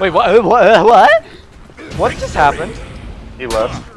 Wait, what? What? What? Just happened? He left.